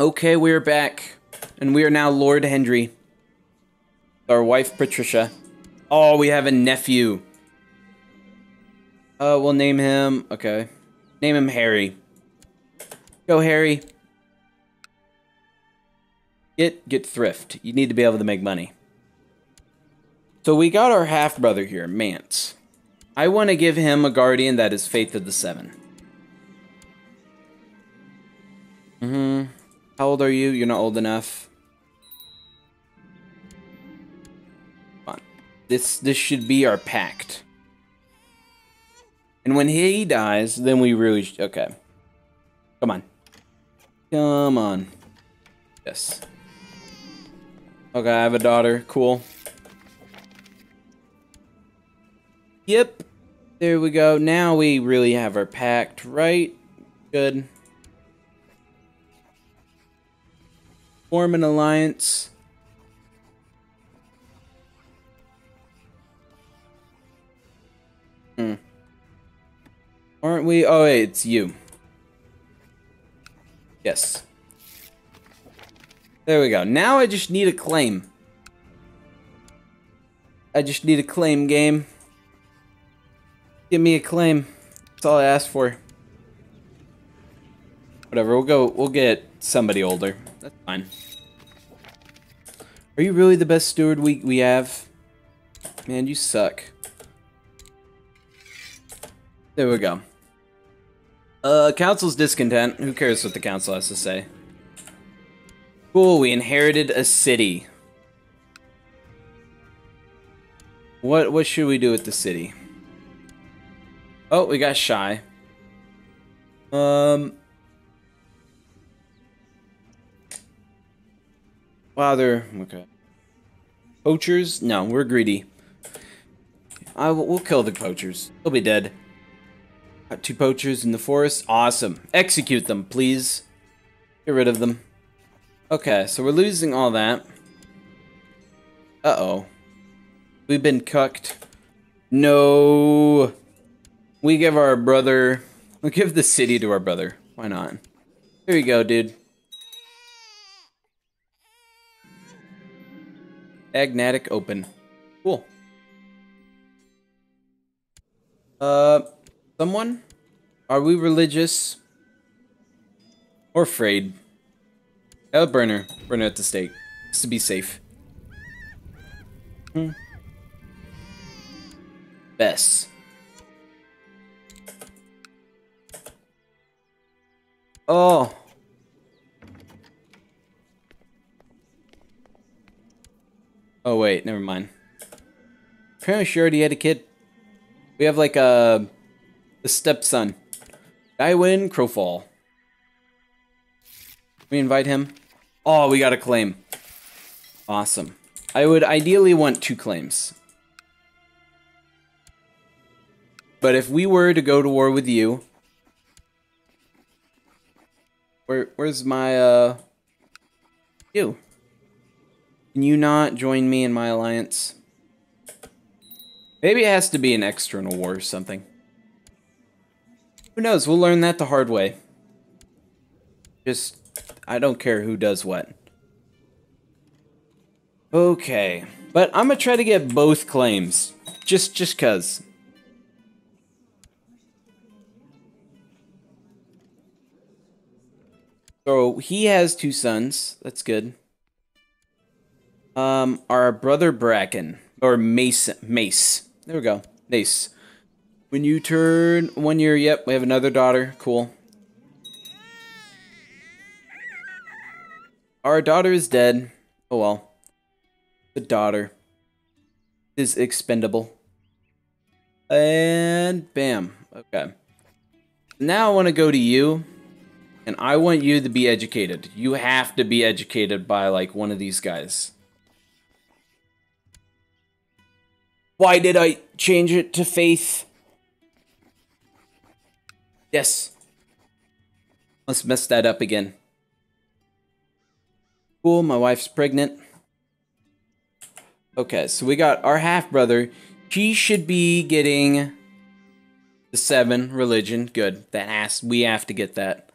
Okay, we're back. And we are now Lord Hendry. Our wife, Patricia. Oh, we have a nephew. Uh, we'll name him... Okay. Name him Harry. Go, Harry. Get, get thrift. You need to be able to make money. So we got our half-brother here, Mance. I want to give him a guardian that is Faith of the Seven. Mm-hmm. How old are you? You're not old enough. Come on. This, this should be our pact. And when he dies, then we really... Okay. Come on. Come on. Yes. Okay, I have a daughter. Cool. Yep. There we go. Now we really have our pact, right? Good. Form an alliance. Hmm. Aren't we? Oh, wait, it's you. Yes. There we go. Now I just need a claim. I just need a claim game. Give me a claim. That's all I asked for. Whatever, we'll go, we'll get somebody older. That's fine. Are you really the best steward we, we have? Man, you suck. There we go. Uh, council's discontent. Who cares what the council has to say? Cool, we inherited a city. What what should we do with the city? Oh, we got shy. Um They're okay. Poachers? No, we're greedy. I will, we'll kill the poachers. They'll be dead. Got two poachers in the forest. Awesome. Execute them, please. Get rid of them. Okay, so we're losing all that. Uh-oh. We've been cucked. No. We give our brother... We'll give the city to our brother. Why not? Here you go, dude. Agnatic open. Cool. Uh, someone? Are we religious? Or afraid? Oh, burner. Burner at the stake. Just to be safe. Hmm. Bess. Oh. Oh, wait. Never mind. Apparently she already had a kid. We have like a... The stepson. Dywin Crowfall. We invite him. Oh, we got a claim. Awesome. I would ideally want two claims. But if we were to go to war with you... Where, where's my, uh... You? Can you not join me in my alliance? Maybe it has to be an external war or something. Who knows? We'll learn that the hard way. Just, I don't care who does what. Okay. But I'm gonna try to get both claims. Just, just cuz. So, he has two sons. That's good. Um, our brother Bracken. Or Mace. Mace. There we go. Mace. When you turn one year, yep, we have another daughter. Cool. Our daughter is dead. Oh well. The daughter is expendable. And bam. Okay. Now I want to go to you. And I want you to be educated. You have to be educated by like one of these guys. Why did I change it to faith? Yes. Let's mess that up again. Cool, my wife's pregnant. Okay, so we got our half-brother. She should be getting the seven religion. Good. That has we have to get that.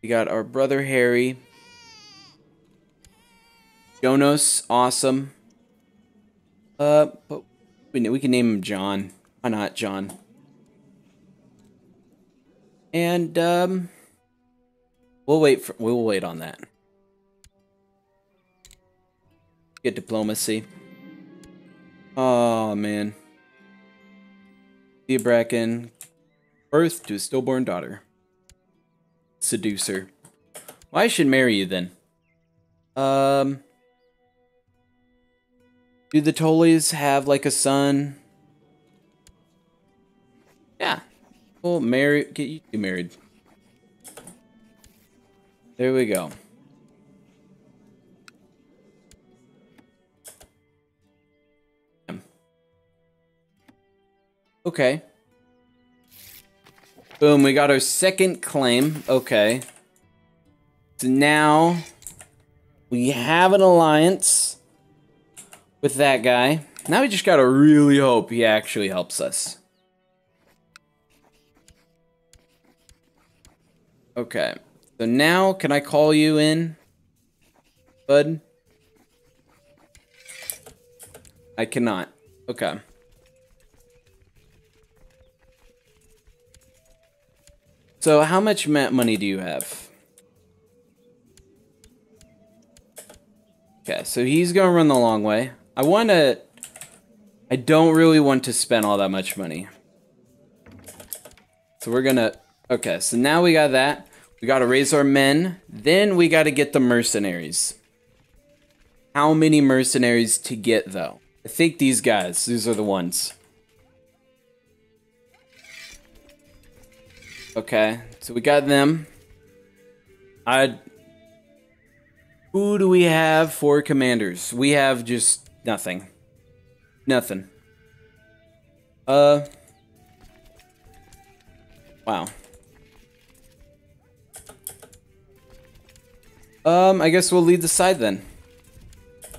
We got our brother Harry. Jonas, awesome. Uh, but we, we can name him John. Why not John? And, um, we'll wait for, we'll wait on that. Get diplomacy. Oh, man. Thea Bracken, birth to a stillborn daughter. Seducer. Well, should marry you then. Um, do the Tullys have like a son? Yeah. Well, marry, get you two married. There we go. Okay. Boom, we got our second claim. Okay. So now we have an alliance with that guy. Now we just gotta really hope he actually helps us. Okay. So now, can I call you in, bud? I cannot. Okay. So how much money do you have? Okay, so he's gonna run the long way. I want to... I don't really want to spend all that much money. So we're gonna... Okay, so now we got that. We gotta raise our men. Then we gotta get the mercenaries. How many mercenaries to get, though? I think these guys, these are the ones. Okay, so we got them. I... Who do we have for commanders? We have just Nothing. Nothing. Uh. Wow. Um, I guess we'll leave the side then.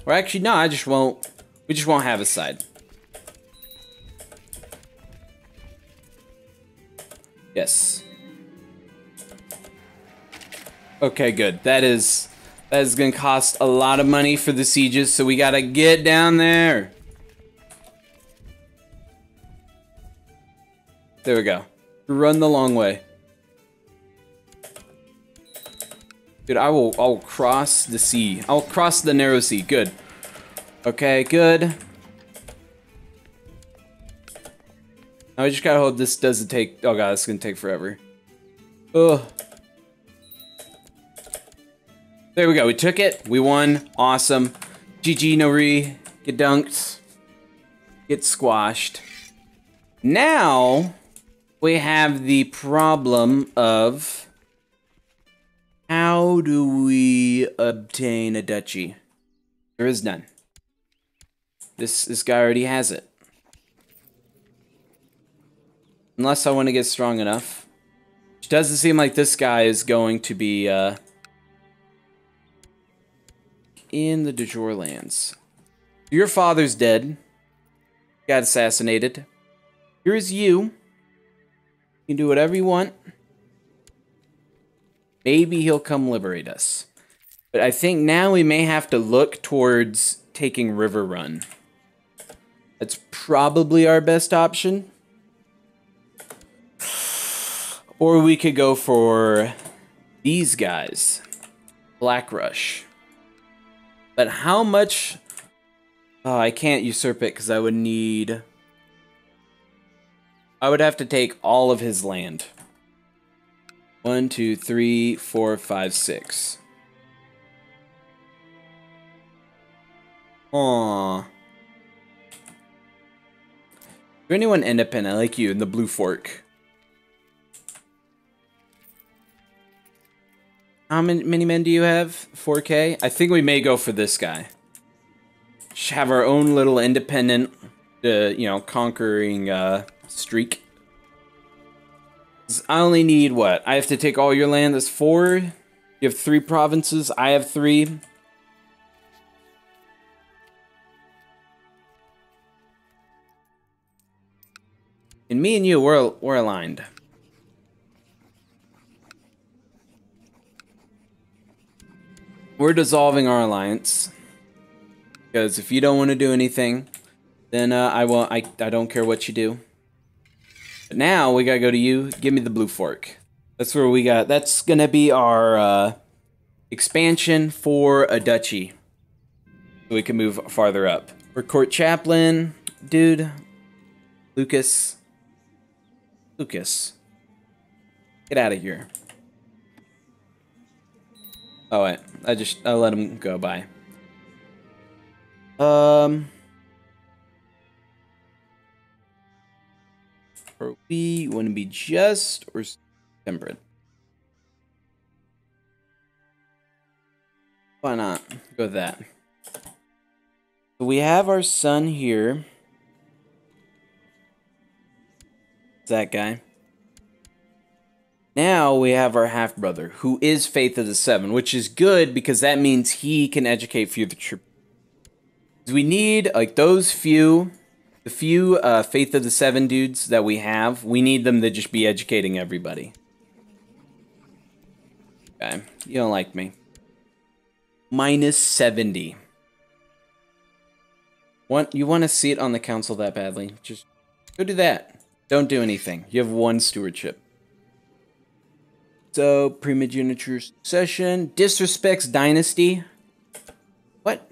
Or actually, no, I just won't. We just won't have a side. Yes. Okay, good. That is that is gonna cost a lot of money for the sieges, so we gotta get down there. There we go. Run the long way. Dude, I will I'll cross the sea. I'll cross the narrow sea. Good. Okay, good. Now I just gotta hope this doesn't take oh god, it's gonna take forever. Ugh. There we go. We took it. We won. Awesome. GG, Nori. Get dunked. Get squashed. Now, we have the problem of... How do we obtain a duchy? There is none. This, this guy already has it. Unless I want to get strong enough. It doesn't seem like this guy is going to be... Uh, in the Dajor lands. Your father's dead. Got assassinated. Here's you. You can do whatever you want. Maybe he'll come liberate us. But I think now we may have to look towards taking Riverrun. That's probably our best option. Or we could go for these guys. Black Rush. But how much... Oh, I can't usurp it because I would need... I would have to take all of his land. One, two, three, four, five, six. Aww. For anyone independent like you in the Blue Fork, How many, men do you have? 4k? I think we may go for this guy. Just have our own little independent, uh, you know, conquering uh, streak. I only need what? I have to take all your land. That's four. You have three provinces. I have three. And me and you, we're, we're aligned. We're dissolving our alliance. Because if you don't want to do anything, then uh, I won't. I, I don't care what you do. But now we gotta go to you. Give me the blue fork. That's where we got. That's gonna be our uh, expansion for a duchy. So we can move farther up. We're court chaplain, dude. Lucas. Lucas. Get out of here. Oh wait, I just I let him go by. Um. Are we want to be just or temperate? Why not? Go with that. So we have our son here. That guy. Now we have our half brother, who is Faith of the Seven, which is good because that means he can educate future. We need like those few, the few uh, Faith of the Seven dudes that we have. We need them to just be educating everybody. Okay, you don't like me. Minus seventy. Want you want to see it on the council that badly? Just go do that. Don't do anything. You have one stewardship. So, primogeniture succession disrespects dynasty. What?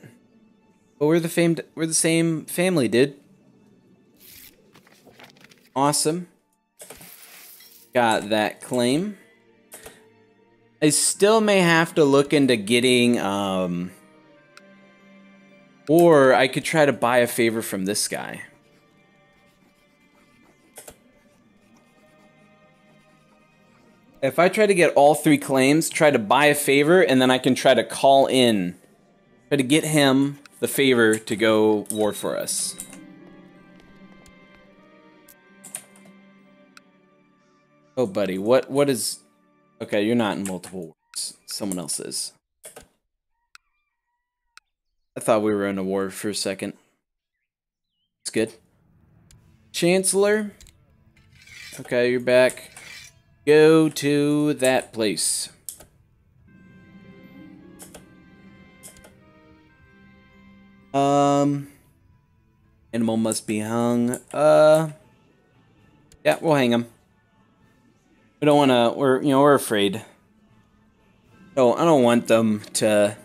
But we're the famed. We're the same family, dude. Awesome. Got that claim. I still may have to look into getting, um... Or I could try to buy a favor from this guy. If I try to get all three claims, try to buy a favor, and then I can try to call in. Try to get him the favor to go war for us. Oh, buddy, what what is... Okay, you're not in multiple wars. Someone else is. I thought we were in a war for a second. It's good. Chancellor. Okay, you're back. Go to that place. Um, animal must be hung. Uh, yeah, we'll hang him. We don't want to. We're you know we're afraid. No, I don't want them to,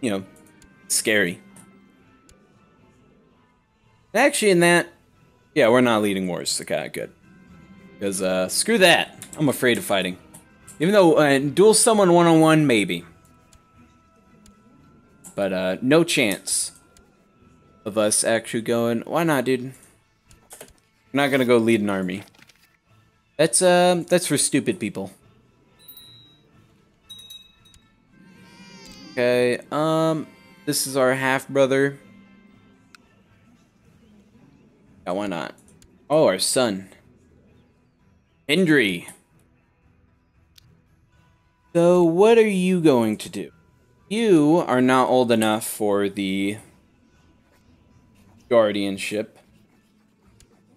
you know, scary. Actually, in that, yeah, we're not leading wars. Okay, good. Because uh, screw that. I'm afraid of fighting. Even though uh, duel someone one-on-one, -on -one, maybe. But uh, no chance of us actually going, why not, dude? We're not gonna go lead an army. That's, uh, that's for stupid people. Okay, um, this is our half-brother. Yeah, why not? Oh, our son. Hendry. So, what are you going to do? You are not old enough for the guardianship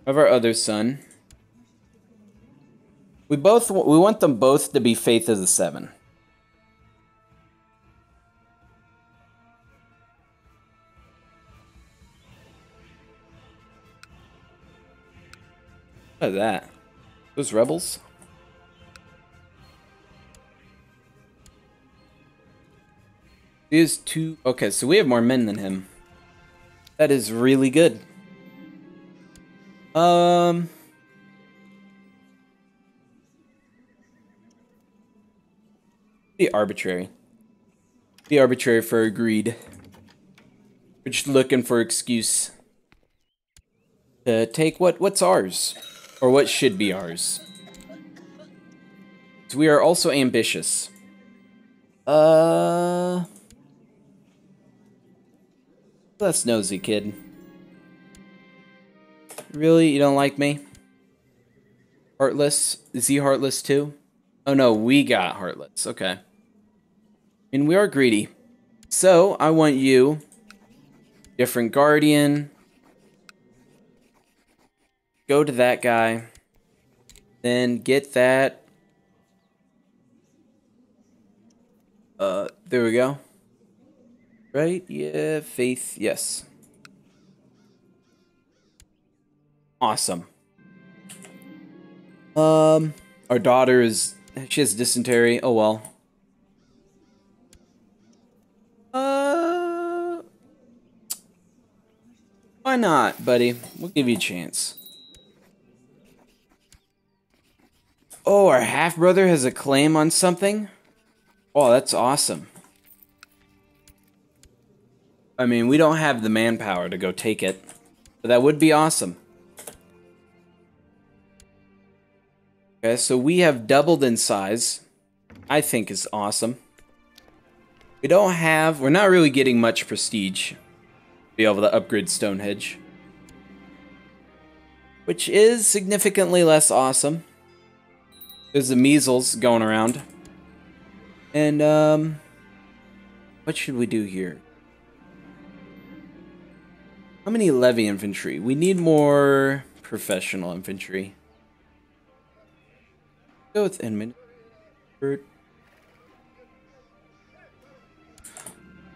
of our other son. We both we want them both to be faith of the seven. What is that? Those rebels? He two. Okay, so we have more men than him. That is really good. Um. Be arbitrary. Be arbitrary for greed. We're just looking for excuse to take what what's ours, or what should be ours. We are also ambitious. Uh. That's nosy, kid. Really? You don't like me? Heartless? Is he heartless too? Oh no, we got heartless. Okay. Mean, we are greedy. So, I want you. Different guardian. Go to that guy. Then get that. Uh, there we go. right? Yeah, faith, yes. Awesome. Um, our daughter is, she has dysentery. Oh well. Uh, why not, buddy? We'll give you a chance. Oh, our half brother has a claim on something? Oh, that's awesome. I mean, we don't have the manpower to go take it, but that would be awesome. Okay, so we have doubled in size. I think is awesome. We don't have, we're not really getting much prestige. to Be able to upgrade Stonehenge. Which is significantly less awesome. There's the measles going around. And, um, what should we do here? How many levy infantry? We need more professional infantry. Go with Inman. We'll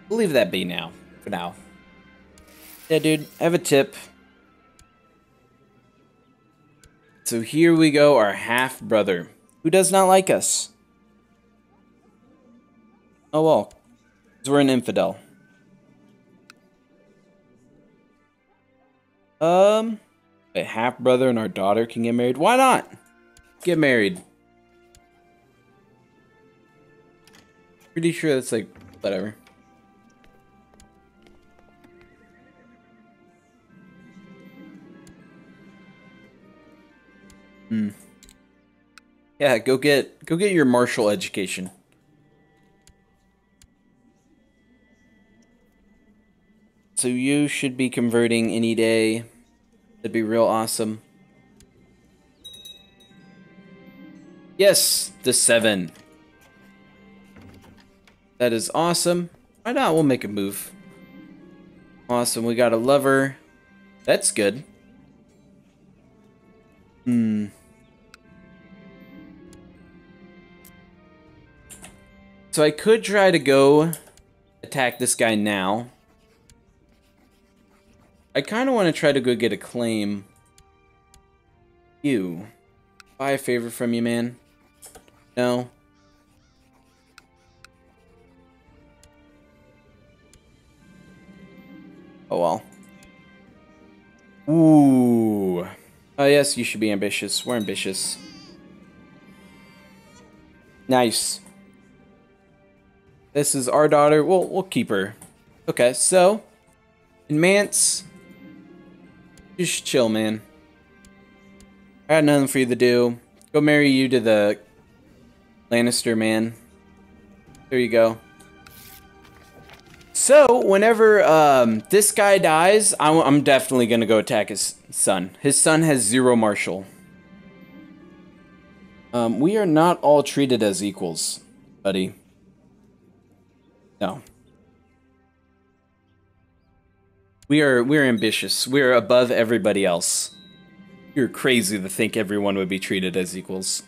leave that be now, for now. Yeah, dude, I have a tip. So here we go, our half-brother, who does not like us. Oh well, we're an infidel. Um, a half brother and our daughter can get married. Why not? Get married. Pretty sure that's like whatever. Hmm. Yeah, go get go get your martial education. So you should be converting any day. That'd be real awesome. Yes, the seven. That is awesome. Why not? We'll make a move. Awesome. We got a lover. That's good. Hmm. So I could try to go attack this guy now. I kind of want to try to go get a claim. You. Buy a favor from you, man. No. Oh well. Ooh. Oh yes, you should be ambitious. We're ambitious. Nice. This is our daughter. We'll, we'll keep her. Okay, so... In Mance, just chill, man. I got nothing for you to do. Go marry you to the Lannister man. There you go. So, whenever um, this guy dies, I'm, I'm definitely going to go attack his son. His son has zero martial. Um, we are not all treated as equals, buddy. No. We are we're ambitious. We're above everybody else. You're crazy to think everyone would be treated as equals.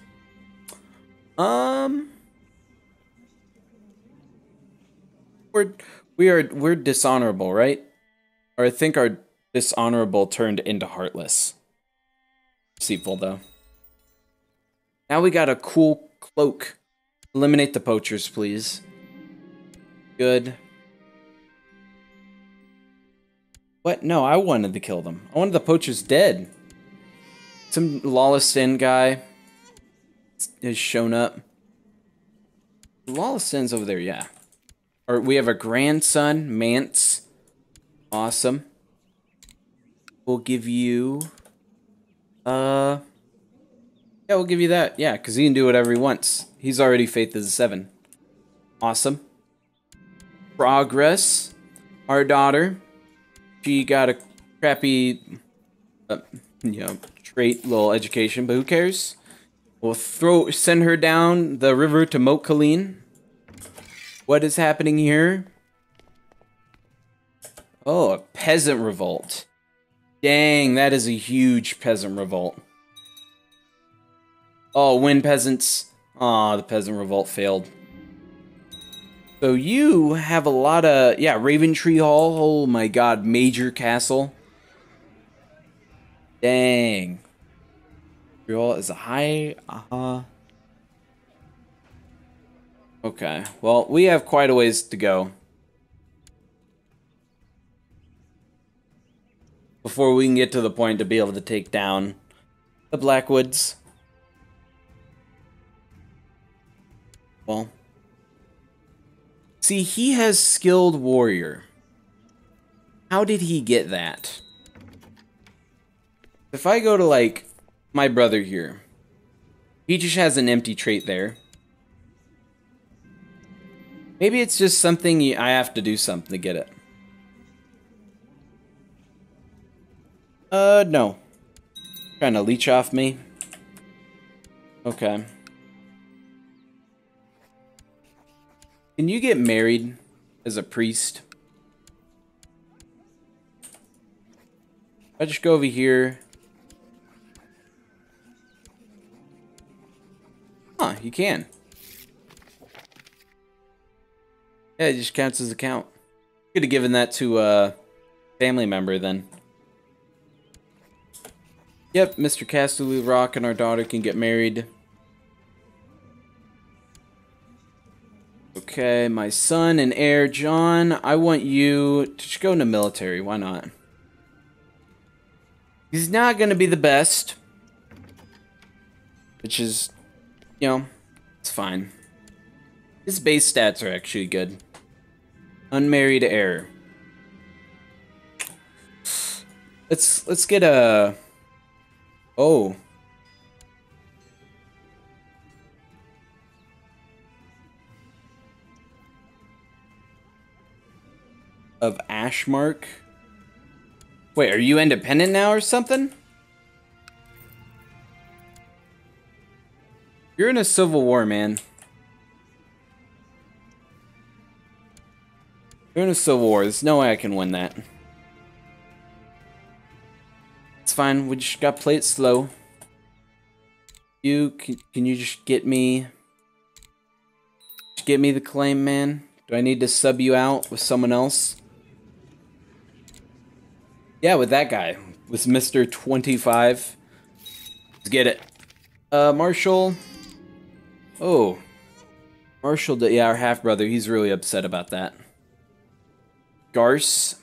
Um We're we are we're dishonorable, right? Or I think our dishonorable turned into heartless. Deceitful though. Now we got a cool cloak. Eliminate the poachers, please. Good. What? No, I wanted to kill them. I wanted the poachers dead. Some Lawless Sin guy has shown up. Lawless Sin's over there, yeah. Or we have a grandson, Mance. Awesome. We'll give you... Uh... Yeah, we'll give you that. Yeah, because he can do whatever he wants. He's already Faith is a 7. Awesome. Progress. Our daughter she got a crappy, uh, you know, trait little education, but who cares? We'll throw send her down the river to Moat Cailin. What is happening here? Oh, a peasant revolt. Dang, that is a huge peasant revolt. Oh, win peasants. Aw, oh, the peasant revolt failed. So you have a lot of yeah, Raventree Hall. Oh my god, major castle. Dang. Tree Hall is a high uh-huh. Okay. Well, we have quite a ways to go. Before we can get to the point to be able to take down the Blackwoods. Well, see, he has skilled warrior. How did he get that? If I go to, like, my brother here, he just has an empty trait there. Maybe it's just something you, I have to do something to get it. Uh, no. Trying to leech off me. Okay. Can you get married as a priest? I just go over here. Huh, you can. Yeah, it just counts as a count. Could have given that to a family member then. Yep, Mr. Casterly Rock and our daughter can get married. Okay, my son and heir, John, I want you to go into military. Why not? He's not going to be the best. Which is, you know, it's fine. His base stats are actually good. Unmarried heir. Let's let's get a Oh. Of Ashmark? Wait, are you independent now or something? You're in a civil war, man. You're in a civil war. There's no way I can win that. It's fine. We just got to play it slow. You can, can you just get me just get me the claim, man? Do I need to sub you out with someone else? Yeah, with that guy. With Mr. 25. Let's get it. Uh, Marshall. Oh. Marshall, yeah, our half-brother. He's really upset about that. Garce.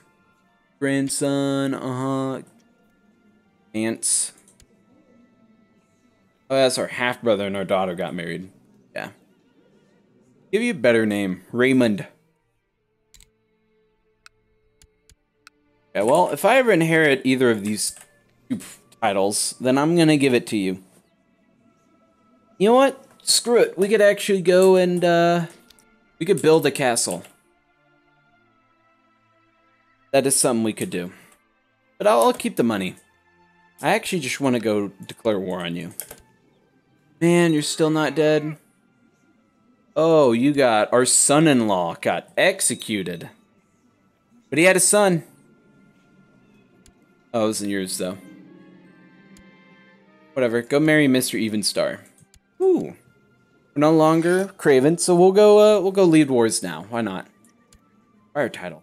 Grandson, uh-huh. Aunts. Oh, that's our half brother and our daughter got married. Yeah. Give you a better name. Raymond. Yeah, well, if I ever inherit either of these titles, then I'm gonna give it to you. You know what? Screw it. We could actually go and, uh, we could build a castle. That is something we could do. But I'll, I'll keep the money. I actually just want to go declare war on you. Man, you're still not dead? Oh, you got... Our son-in-law got executed. But he had a son. Oh, it wasn't yours, though. Whatever. Go marry Mr. Evenstar. Ooh. We're no longer Craven, so we'll go, uh, we'll go lead wars now. Why not? Fire title.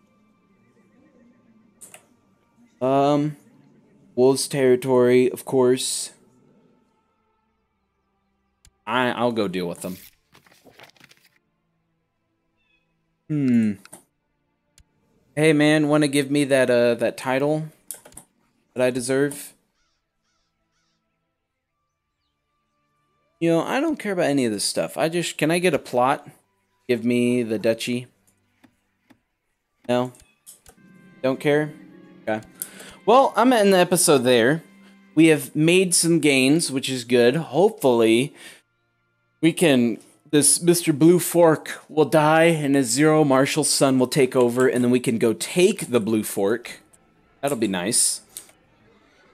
Um... Wolves territory, of course. I I'll go deal with them. Hmm. Hey man, want to give me that uh that title that I deserve? You know, I don't care about any of this stuff. I just can I get a plot? Give me the duchy. No. Don't care. Okay. Well, I'm in the episode there. We have made some gains, which is good. Hopefully, we can. This Mr. Blue Fork will die, and his Zero Marshall's son will take over, and then we can go take the Blue Fork. That'll be nice.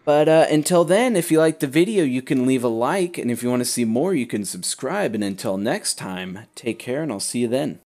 But uh, until then, if you liked the video, you can leave a like, and if you want to see more, you can subscribe. And until next time, take care, and I'll see you then.